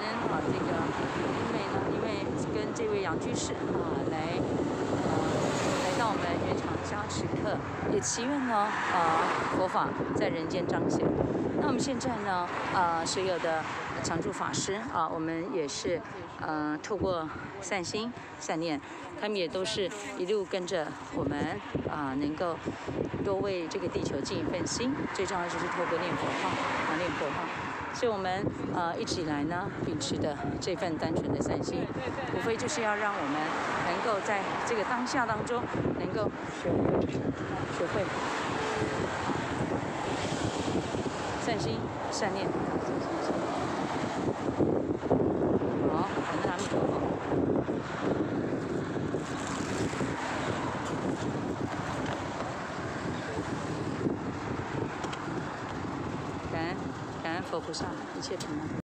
恩啊，这个因为呢，因为跟这位杨居士啊来呃来到我们原厂家时刻，也祈愿呢啊佛法在人间彰显。那我们现在呢啊所有的常住法师啊，我们也是呃透过善心善念，他们也都是一路跟着我们啊，能够多为这个地球尽一份心。最重要就是透过念佛号啊念佛号。就我们呃一直以来呢，秉持的这份单纯的善心，无非就是要让我们能够在这个当下当中，能够学会学会善心善念。感恩感恩佛菩萨，一切平安。